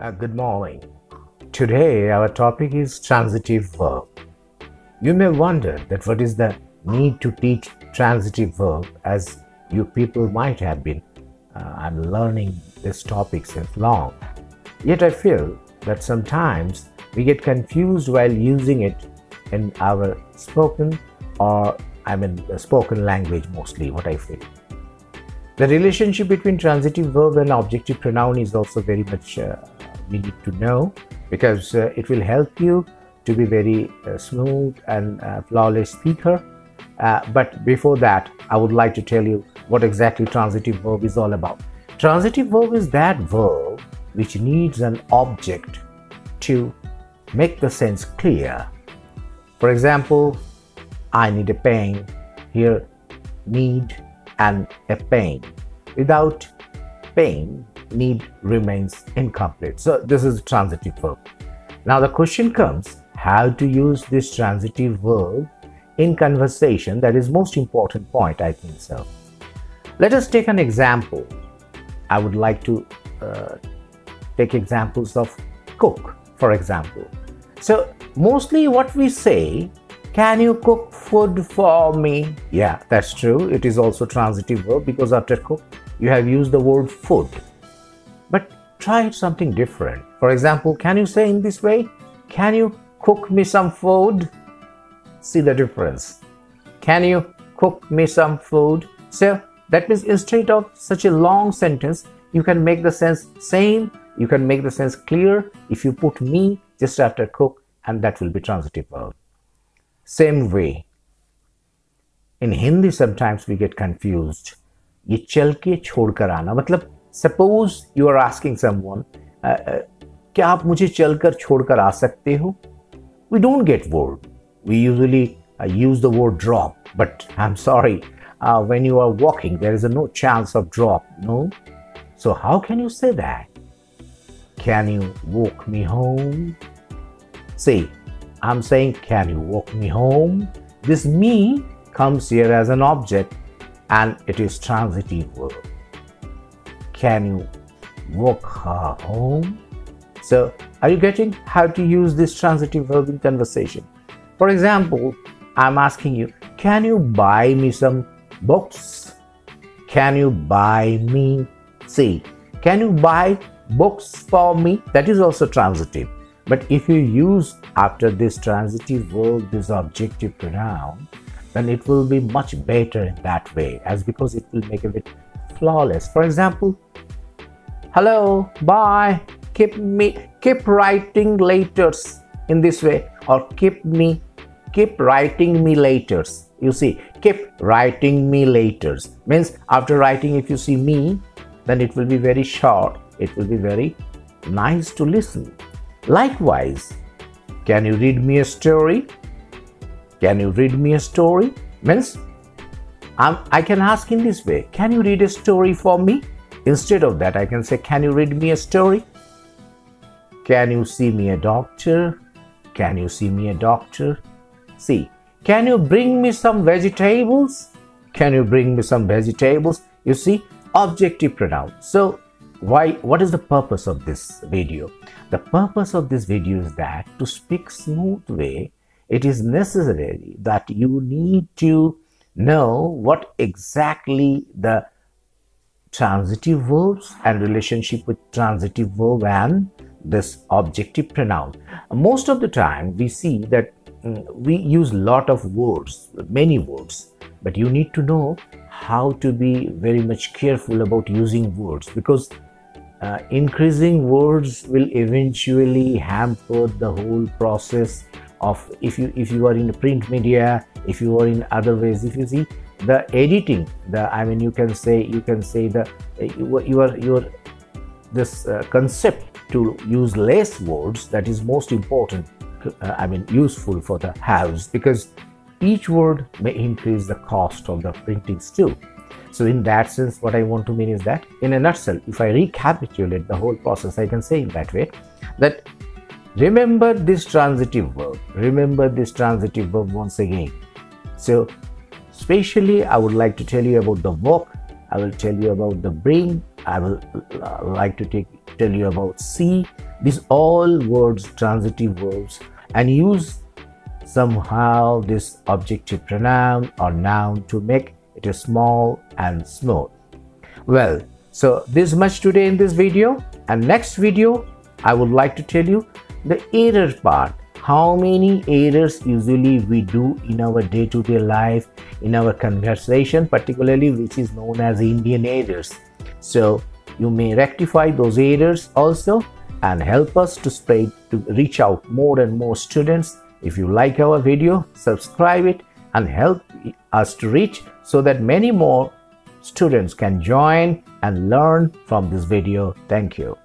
Uh, good morning. Today our topic is transitive verb. You may wonder that what is the need to teach transitive verb as you people might have been. Uh, I'm learning this topic since long. Yet I feel that sometimes we get confused while using it in our spoken or I mean spoken language mostly what I feel. The relationship between transitive verb and objective pronoun is also very much uh, we need to know because uh, it will help you to be very uh, smooth and uh, flawless speaker. Uh, but before that, I would like to tell you what exactly transitive verb is all about. Transitive verb is that verb which needs an object to make the sense clear. For example, I need a pen. Here, need and a pain. Without pain, need remains incomplete. So this is a transitive verb. Now the question comes, how to use this transitive verb in conversation? That is most important point, I think so. Let us take an example. I would like to uh, take examples of cook, for example. So mostly what we say can you cook food for me? Yeah, that's true. It is also transitive verb because after cook, you have used the word food. But try something different. For example, can you say in this way? Can you cook me some food? See the difference. Can you cook me some food? So that means instead of such a long sentence, you can make the sense same, you can make the sense clear if you put me just after cook and that will be transitive verb Same way, in Hindi sometimes we get confused. ये चल के छोड़कर आना मतलब suppose you are asking someone क्या आप मुझे चलकर छोड़कर आ सकते हो we don't get word we usually uh, use the word drop but i'm sorry uh, when you are walking there is a no chance of drop no so how can you say that can you walk me home see I'm saying, Can you walk me home? This me comes here as an object and it is transitive verb. Can you walk her home? So, are you getting how to use this transitive verb in conversation? For example, I'm asking you, Can you buy me some books? Can you buy me? See, can you buy books for me? That is also transitive. But if you use after this transitive verb this objective pronoun, then it will be much better in that way as because it will make it flawless. For example, hello, bye, keep me, keep writing letters in this way or keep me, keep writing me letters. You see, keep writing me letters means after writing if you see me, then it will be very short. It will be very nice to listen. Likewise, can you read me a story? Can you read me a story? Means I'm, I can ask in this way Can you read a story for me? Instead of that, I can say, Can you read me a story? Can you see me a doctor? Can you see me a doctor? See, can you bring me some vegetables? Can you bring me some vegetables? You see, objective pronoun. So why what is the purpose of this video? The purpose of this video is that to speak smooth way it is necessary that you need to know what exactly the transitive verbs and relationship with transitive verb and this objective pronoun. Most of the time we see that mm, we use a lot of words many words but you need to know how to be very much careful about using words because uh, increasing words will eventually hamper the whole process of if you if you are in print media if you are in other ways if you see the editing the i mean you can say you can say the you, are your this uh, concept to use less words that is most important uh, i mean useful for the house because each word may increase the cost of the printing too so in that sense, what I want to mean is that in a nutshell, if I recapitulate the whole process, I can say in that way that remember this transitive verb, remember this transitive verb once again. So especially I would like to tell you about the walk, I will tell you about the bring, I will uh, like to take, tell you about see these all words, transitive verbs, and use somehow this objective pronoun or noun to make it a small and smooth. Well, so this much today in this video. And next video I would like to tell you the error part. How many errors usually we do in our day-to-day life in our conversation particularly which is known as indian errors. So you may rectify those errors also and help us to spread to reach out more and more students. If you like our video subscribe it and help us to reach so that many more students can join and learn from this video. Thank you